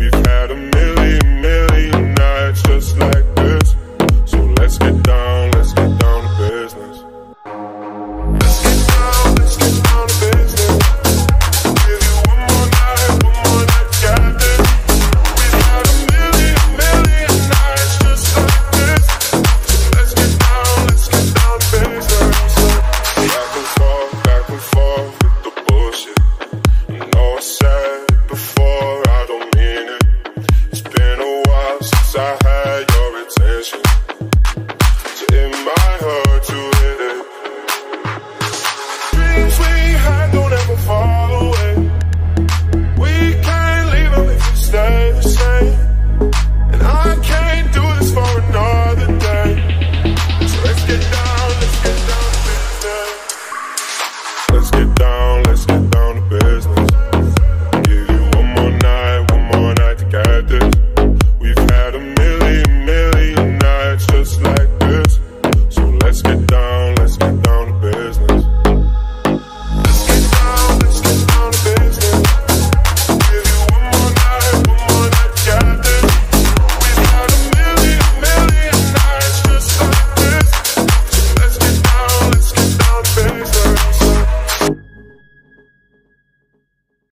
We've had a million, million wish I had you.